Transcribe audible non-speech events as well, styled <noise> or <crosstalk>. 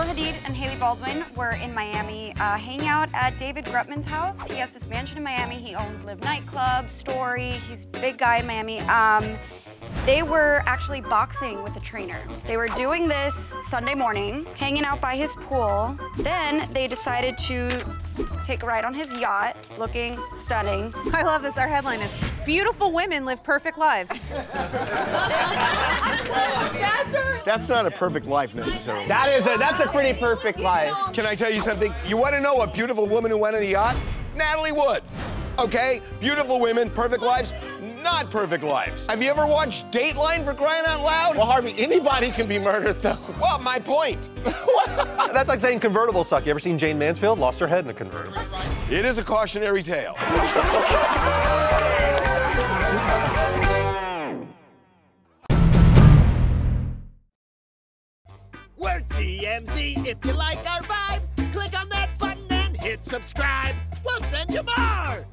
Bella Hadid and Hailey Baldwin were in Miami uh, hanging out at David Grutman's house. He has this mansion in Miami. He owns LIV Nightclub, Story. He's a big guy in Miami. Um, they were actually boxing with a trainer. They were doing this Sunday morning, hanging out by his pool. Then they decided to take a ride on his yacht, looking stunning. <laughs> I love this. Our headline is Beautiful Women Live Perfect Lives. <laughs> <laughs> That's not a perfect life necessarily. That is a that's a pretty perfect life. Can I tell you something? You want to know a beautiful woman who went on a yacht? Natalie Wood. Okay? Beautiful women, perfect lives, not perfect lives. Have you ever watched Dateline for crying out loud? Well, Harvey, anybody can be murdered, though. <laughs> Well, my point. <laughs> That's like saying convertibles suck. You ever seen Jayne Mansfield? Lost her head in a convertible. It is a cautionary tale. <laughs> TMZ. If you like our vibe, click on that button and hit subscribe. We'll send you more.